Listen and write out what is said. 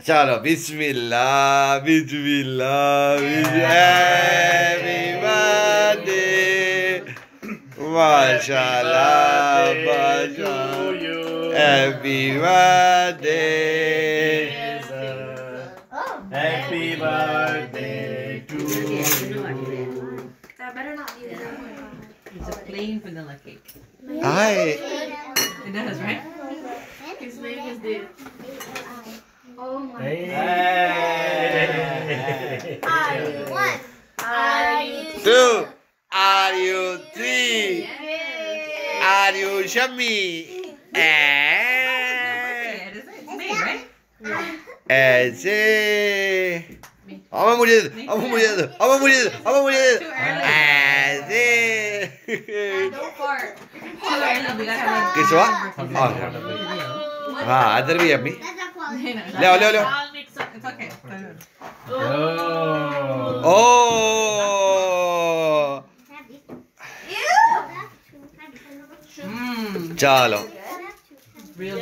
চলো বিসমিল্লাহ বিসমিল্লাহ বিবাদে মাশাল্লাহ happy Happy Birthday birthday to It's a plain vanilla cake. Hi. It does, right? His name is Dave. Oh my. Hey. Are you one? Are you two are you three are you Shami eh? ऐसे अब मुझे अब मुझे अब मुझे अब मुझे. ऐसे Don't fart. Too early. We gotta have किस हुआ Video. हाँ हाँ इधर भी अम्मी Leo, Leo, Leo. It's okay. Oh. oh. Ew. Jalo. Real